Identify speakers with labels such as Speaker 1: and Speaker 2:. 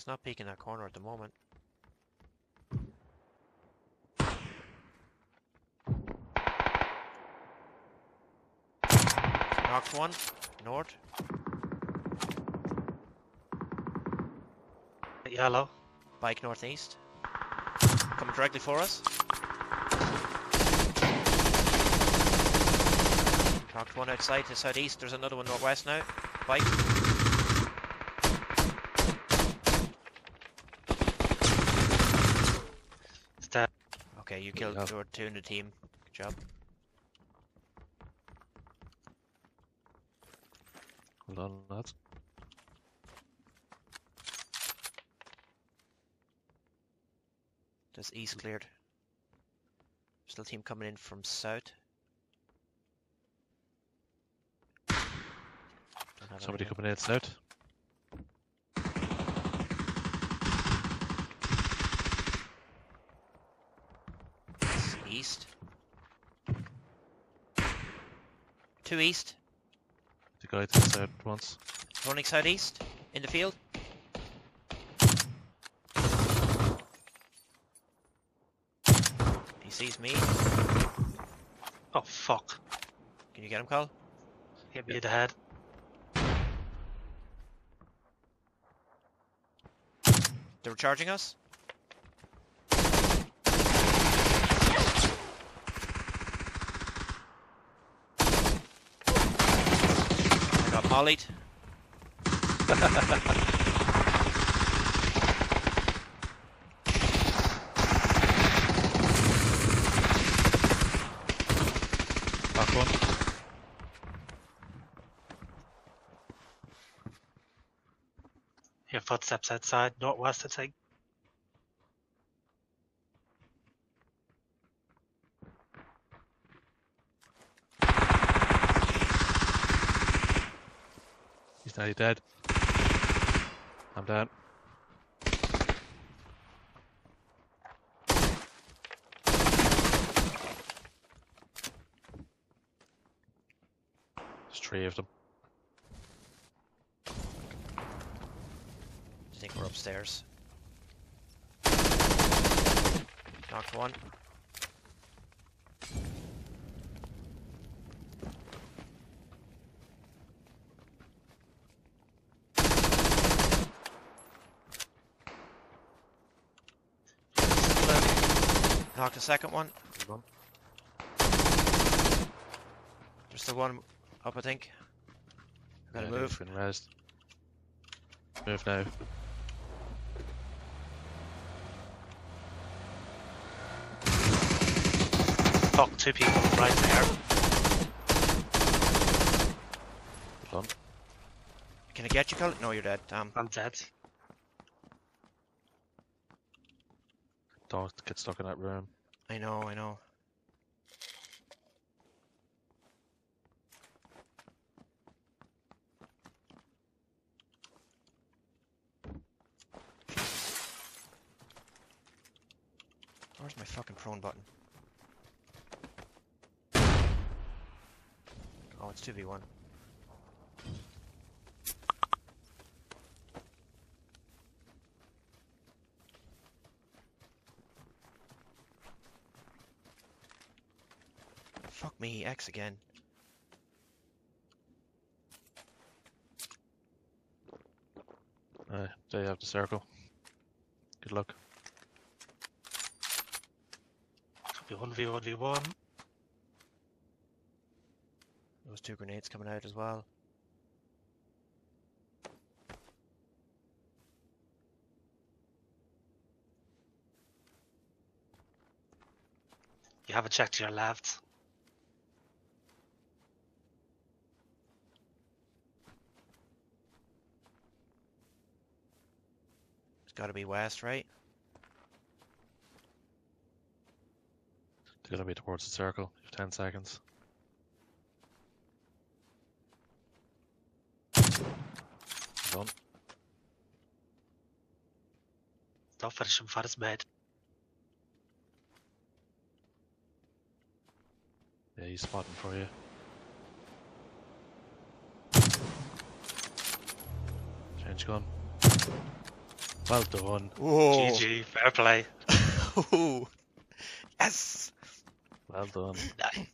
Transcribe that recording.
Speaker 1: He's not peeking that corner at the moment. Knocked one. North.
Speaker 2: Yellow.
Speaker 1: Bike northeast. Coming directly for us. Knocked one outside to southeast. There's another one northwest now. Bike. You killed
Speaker 3: Yeah.
Speaker 1: your two in the team. Good job.
Speaker 3: Hold on, lads.
Speaker 1: There's east cleared. Still team coming in from south.
Speaker 3: Somebody coming in south.
Speaker 1: East. Two east.
Speaker 3: The guy to the south once.
Speaker 1: Running southeast. In the field. He sees me.
Speaker 2: Oh fuck.
Speaker 1: Can you get him, Carl?
Speaker 2: Hit me in the head.
Speaker 1: They're charging us. Mollied.
Speaker 3: Back one.
Speaker 2: Hear footsteps outside, northwest, I think.
Speaker 3: He's nearly dead. I'm down. There's three of them.
Speaker 1: I think we're upstairs. Knocked one. Knocked the second one.
Speaker 3: Hold on.
Speaker 1: There's still one up, I think. I Gotta
Speaker 3: Yeah,
Speaker 1: move.
Speaker 3: he's Been rezzed. Move now.
Speaker 2: Fuck, two people right there.
Speaker 3: Hold on.
Speaker 1: Can I get you, Carl? No, you're dead. Damn.
Speaker 2: I'm dead.
Speaker 3: Don't get stuck in that room.
Speaker 1: I know, I know. Where's my fucking prone button? Oh, it's 2v1. Fuck me, X again.
Speaker 3: Uh, there you have the circle. Good luck.
Speaker 2: Could be 1v1v1.
Speaker 1: Those two grenades coming out as well.
Speaker 2: You haven't checked your left.
Speaker 1: Gotta be west, right?
Speaker 3: They're gonna be towards the circle. You have 10 seconds. Hold on.
Speaker 2: Don't finish him for his mate.
Speaker 3: Yeah, he's spotting for you. Change gun. Well done.
Speaker 1: Whoa.
Speaker 2: GG, fair play.
Speaker 1: Ooh. yes.
Speaker 3: Well done.
Speaker 2: Nice.